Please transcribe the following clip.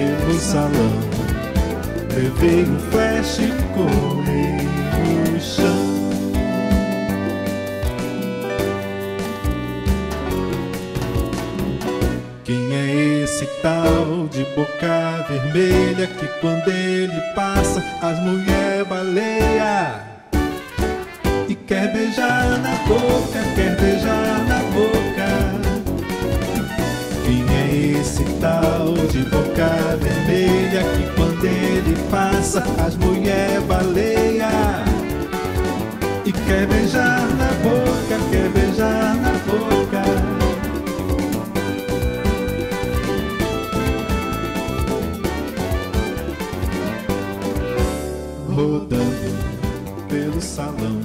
pelo salão. Levei um flash e colei no chão. Quem é esse tal de boca vermelha que quando ele passa as mulher baleia e quer beijar na boca, quer beijar na boca? Quem é esse tal de boca passa as mulheres baleia. E quer beijar na boca, quer beijar na boca. Rodando pelo salão.